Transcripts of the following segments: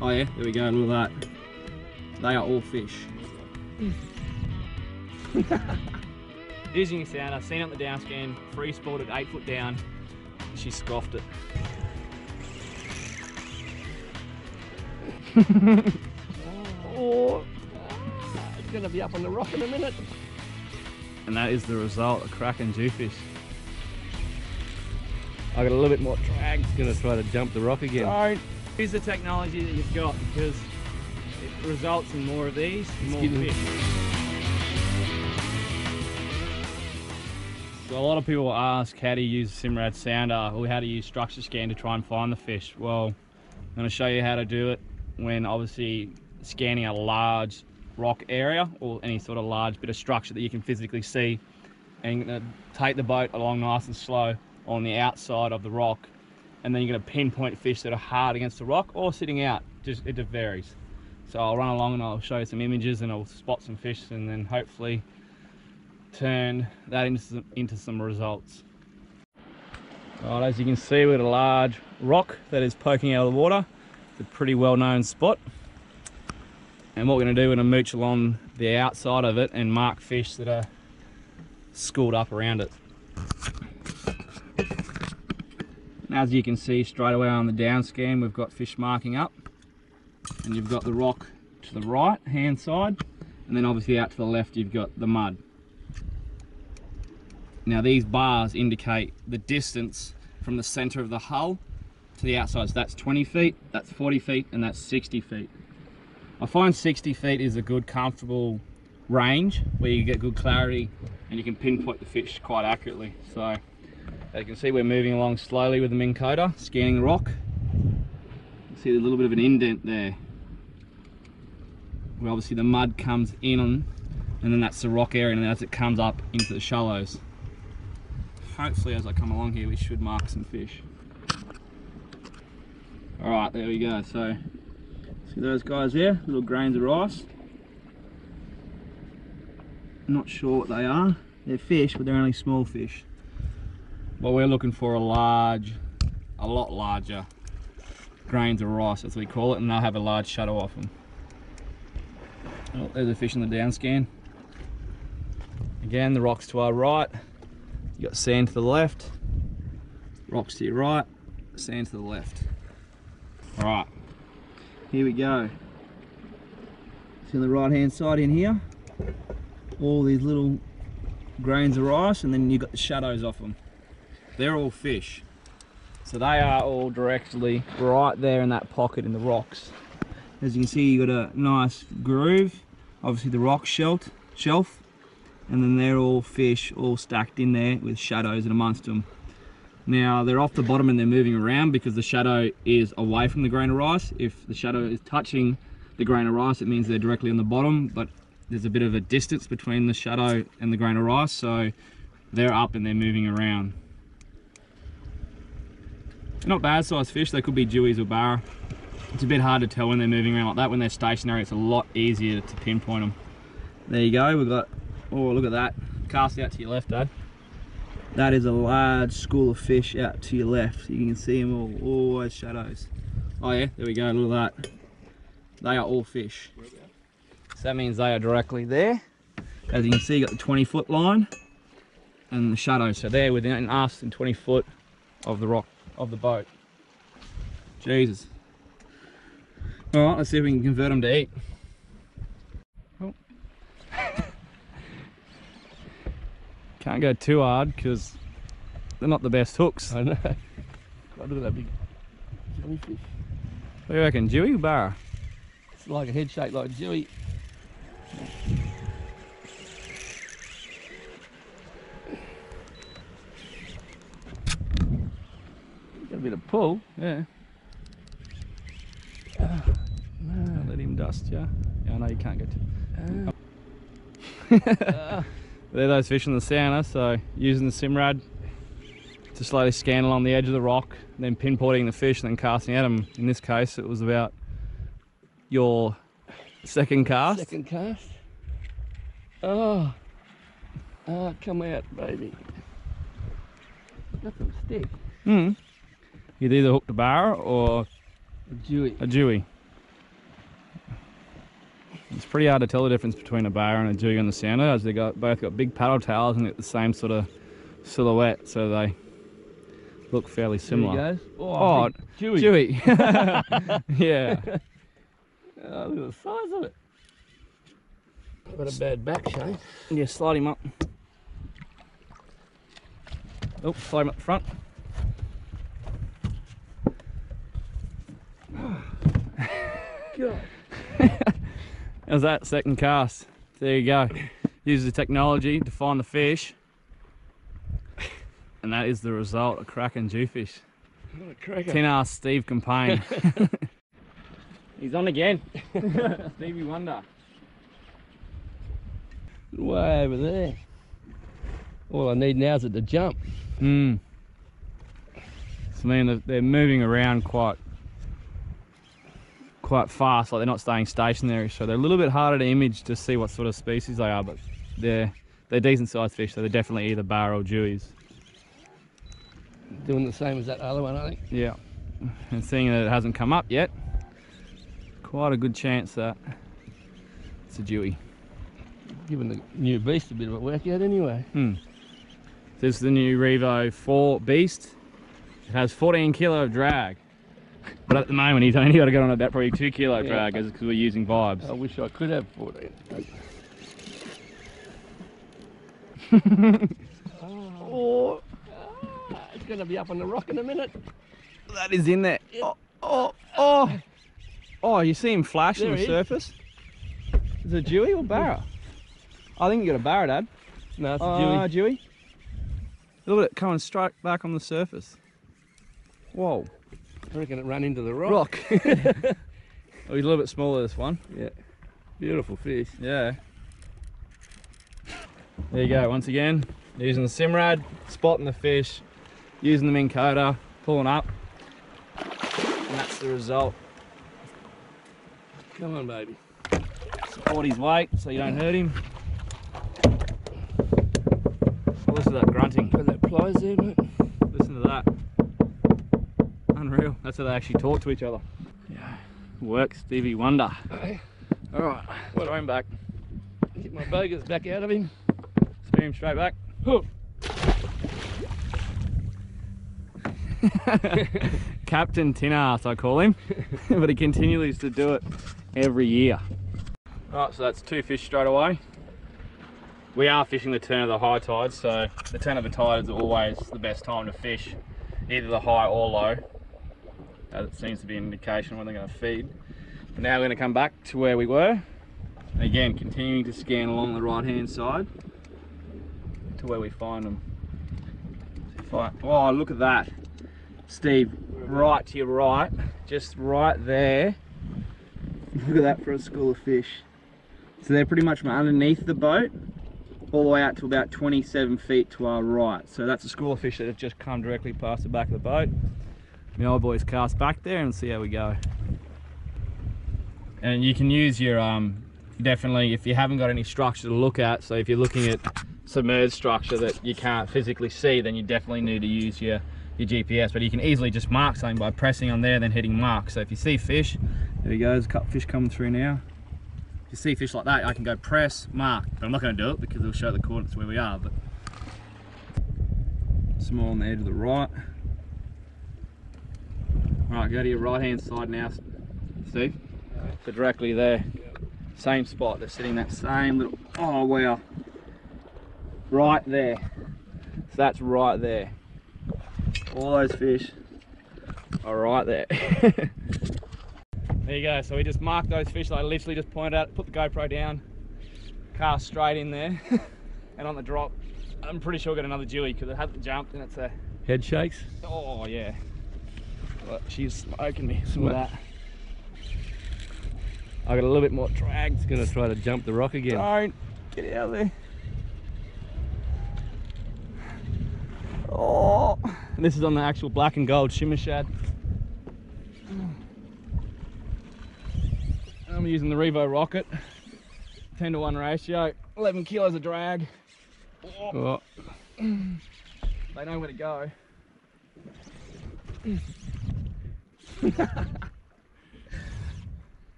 Oh yeah, there we go, look at that. They are all fish. Using a sound, I've seen it on the down scan, free spooled eight foot down. She scoffed it. Oh, it's gonna be up on the rock in a minute. And that is the result, a cracking jewfish. I got a little bit more drag. It's gonna try to jump the rock again. Don't use the technology that you've got because it results in more of these, more fish. So a lot of people ask how to use Simrad sounder or how to use structure scan to try and find the fish. Well, I'm going to show you how to do it when obviously scanning a large rock area or any sort of large bit of structure that you can physically see and you're going to take the boat along nice and slow on the outside of the rock and then you're going to pinpoint fish that are hard against the rock or sitting out. Just it just varies. So I'll run along and I'll show you some images and I'll spot some fish and then hopefully turn that into some, into some results. Right, as you can see we've got a large rock that is poking out of the water. It's a pretty well known spot. And what we're going to do we're going to mooch along the outside of it and mark fish that are schooled up around it as you can see straight away on the down scan, we've got fish marking up. And you've got the rock to the right hand side. And then obviously out to the left, you've got the mud. Now these bars indicate the distance from the center of the hull to the outside. So that's 20 feet, that's 40 feet, and that's 60 feet. I find 60 feet is a good comfortable range where you get good clarity and you can pinpoint the fish quite accurately. So as you can see, we're moving along slowly with the Minn Kota, scanning the rock. See a little bit of an indent there. Where obviously the mud comes in and then that's the rock area, and as it comes up into the shallows. Hopefully as I come along here, we should mark some fish. All right, there we go. So, see those guys there? Little grains of rice. Not sure what they are. They're fish, but they're only small fish. Well, we're looking for a large, a lot larger grains of rice, as we call it, and they'll have a large shadow off them. Oh, there's a fish in the down scan. Again, the rocks to our right. You got sand to the left, rocks to your right, sand to the left. All right, here we go. See on the right hand side in here, all these little grains of rice, and then you got the shadows off them they're all fish. So they are all directly right there in that pocket in the rocks. As you can see, you got a nice groove, obviously the rock shelf, shelf, and then they're all fish, all stacked in there with shadows in amongst them. Now they're off the bottom and they're moving around because the shadow is away from the grain of rice. If the shadow is touching the grain of rice, it means they're directly on the bottom, but there's a bit of a distance between the shadow and the grain of rice, so they're up and they're moving around. Not bad sized fish, they could be dewies or barra. It's a bit hard to tell when they're moving around like that. When they're stationary, it's a lot easier to pinpoint them. There you go, we've got, oh look at that. Cast out to your left, Dad. That is a large school of fish out to your left. You can see them all, always shadows. Oh yeah, there we go, look at that. They are all fish. So that means they are directly there. As you can see, you got the 20 foot line and the shadow. So they're within us and 20 foot of the rock of the boat. Jesus. All right, let's see if we can convert them to eat. Oh. Can't go too hard because they're not the best hooks. I know. Look at that big jellyfish. What do you reckon, Dewey or Barra? It's like a head shape like a jelly. Got a bit of pull. Yeah. Don't let him dust you. Yeah, I know you can't go too. Ah. They're those fish in the sauna, so using the Simrad to slowly scan along the edge of the rock, then pinpointing the fish and then casting at them. In this case, it was about your second cast. Second cast. Oh. Oh, come out, baby. Got some stick. Mm. You'd either hooked a bar or A Dewey. a Dewey. It's pretty hard to tell the difference between a bar and a dewey on the sounder as they got both got big paddle tails and the same sort of silhouette, so they look fairly similar. There he goes. Oh, big oh, Dewey. Dewey. yeah. Oh, look at the size of it. Got a bad back, Shane. Yeah, slide him up. Oh, slide him up front. God. How's that second cast? There you go. Use the technology to find the fish. And that is the result, a cracking jewfish. What a cracker. Tin ass Steve Compain. He's on again. Stevie Wonder. Way over there. All I need now is it to jump. Hmm. So I mean they're moving around quite quite fast, like they're not staying stationary, so they're a little bit harder to image to see what sort of species they are, but they're they're decent sized fish, so they're definitely either bar or dewies. Doing the same as that other one, I think. Yeah. And seeing that it hasn't come up yet, quite a good chance that it's a dewy. Giving the new beast a bit of a workout anyway. Hmm. This is the new Revo 4 Beast. It has 14 kilo of drag. But at the moment, he's only got to get on about probably 2 kilo Yeah. drag because we're using vibes. I wish I could have 14. oh, ah, it's going to be up on the rock in a minute. That is in there. Oh, oh, oh. Oh, you see him flash There on the is. surface? Is it a Dewey or Barra? I think you got a Barra, Dad. No, it's a Uh, Dewey. Dewey. Look at it coming straight back on the surface. Whoa. I reckon it ran into the rock. Rock. oh, he's a little bit smaller, this one. Yeah. Beautiful fish. Yeah. There you go, once again, using the Simrad, spotting the fish, using the Minn Kota, pulling up. And that's the result. Come on, baby. Support his weight so you don't hurt him. Oh, listen to that grunting. Got that pliers there, mate. Listen to that. Unreal. That's how they actually talk to each other. Yeah. Works, Stevie Wonder. Hey, Alright, throw him back. Get my bogers back out of him. Spear him straight back. Captain Tin Ass, I call him, but he continues to do it every year. All right, so that's two fish straight away. We are fishing the turn of the high tide, so the turn of the tide is always the best time to fish, either the high or low. Uh, As it seems to be an indication when they're going to feed. But now we're going to come back to where we were. Again, continuing to scan along the right hand side to where we find them. Oh, look at that. Steve, right to your right, just right there. Look at that for a school of fish. So they're pretty much underneath the boat all the way out to about 27 feet to our right. So that's a school of fish that have just come directly past the back of the boat. The old boys cast back there and see how we go. And you can use your, um, definitely, if you haven't got any structure to look at, so if you're looking at submerged structure that you can't physically see, then you definitely need to use your, your GPS. But you can easily just mark something by pressing on there, then hitting mark. So if you see fish, there he goes, couple fish coming through now. If you see fish like that, I can go press, mark. But I'm not going to do it because it'll show the coordinates where we are. But small on the edge of the right. Right, go to your right hand side now, Steve. So directly there, same spot. They're sitting that same little. Oh wow! Right there. So that's right there. All those fish are right there. there you go. So we just marked those fish. I literally just pointed out, put the GoPro down, cast straight in there, and on the drop, I'm pretty sure we got another Dewey because it hasn't jumped and it's a. Head shakes. Oh yeah. But she's smoking me. Some of that. I got a little bit more drag. It's going to try to jump the rock again. Don't get out of there. Oh, and this is on the actual black and gold shimmer shad. I'm using the Revo Rocket, 10 to 1 ratio, 11 kilos of drag. Oh, They know where to go.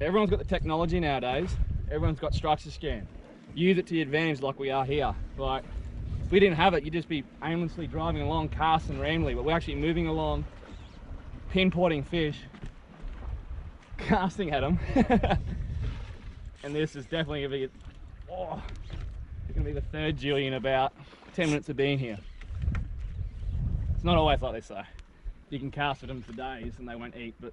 Everyone's got the technology nowadays. Everyone's got structure scan. Use it to your advantage like we are here. Like, if we didn't have it, you'd just be aimlessly driving along, casting randomly, but we're actually moving along, pinpointing fish, casting at them. and this is definitely gonna be, oh, it's gonna be the third Dewey in about 10 minutes of being here. It's not always like this though. You can cast at them for days and they won't eat, but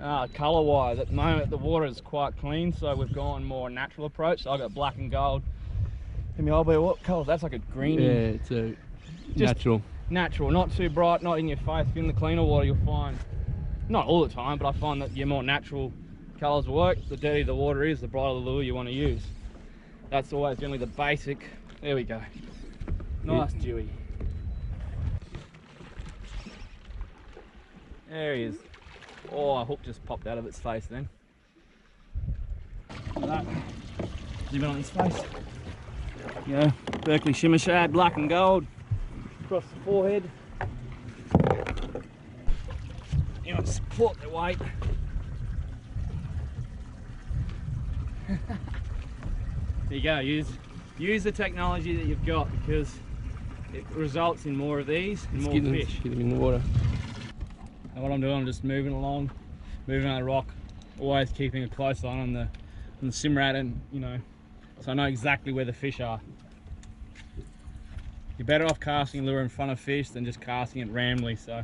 Ah, colour wise, at the moment the water is quite clean, so we've gone more natural approach. So I've got black and gold. And my boy, what colour? That's like a green. Yeah, it's a natural. Natural, not too bright, not in your face. If you're in the cleaner water, you'll find, not all the time, but I find that your more natural colours work. The dirtier the water is, the brighter the lure you want to use. That's always generally the basic. There we go. Nice dewy. There he is. Oh, a hook just popped out of its face then. Look at that. Zoom in on his face. Yeah, Berkley shimmer shad, black and gold. Across the forehead. You know, support their weight. there you go, use use the technology that you've got because it results in more of these and Let's more get them, fish. get them in the water. And what I'm doing, I'm just moving along, moving on the rock, always keeping a close eye on the on the simrad and you know, so I know exactly where the fish are. You're better off casting a lure in front of fish than just casting it randomly. So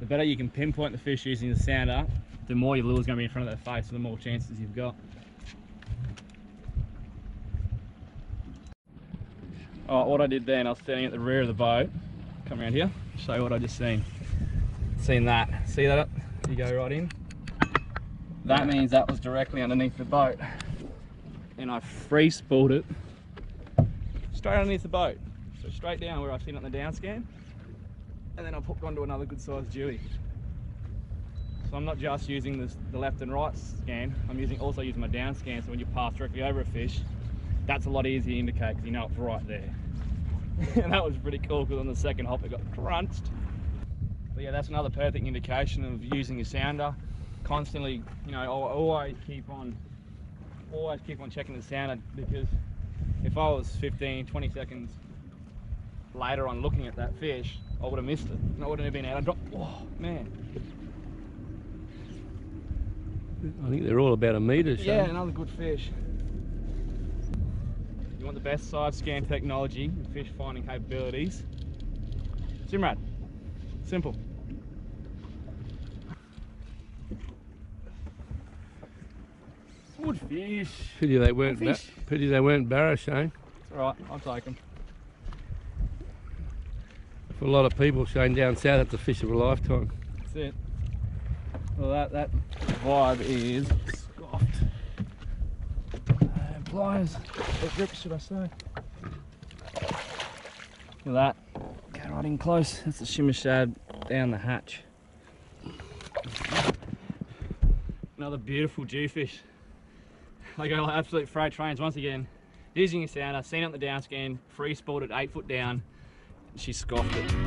the better you can pinpoint the fish using the sounder, the more your lure's going to be in front of their face, the more chances you've got. Alright, what I did then, I was standing at the rear of the boat. Come around here, show you what I just seen. Seen that. See that? You go right in. That means that was directly underneath the boat. And I free spooled it straight underneath the boat. So straight down where I've seen it on the down scan. And then I hooked onto another good sized Dewey. So I'm not just using this, the left and right scan, I'm using also using my down scan so when you pass directly over a fish, that's a lot easier to indicate because you know it's right there. and that was pretty cool because on the second hop it got crunched. But yeah, that's another perfect indication of using a sounder. Constantly, you know, I'll always keep on, always keep on checking the sounder because if I was 15, 20 seconds later on looking at that fish, I would have missed it. And I wouldn't have been out. I dropped, oh man. I think they're all about a metre. Shane. Yeah, another good fish. You want the best side scan technology and fish finding capabilities. Simrad. Simple. Good fish. Pity they weren't. Fish. pity they weren't barra, Shane. It's alright, I'll take them. For a lot of people, Shane, down south, that's a fish of a lifetime. That's it. Well, that, that vibe is scoffed. And uh, pliers, or grips, should I say. Look at that. Right in close. That's the shimmer shad down the hatch. Another beautiful jewfish. I go like absolute freight trains once again. A sounder, seen it on the down scan, free spooled at eight foot down. She scoffed it.